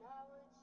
knowledge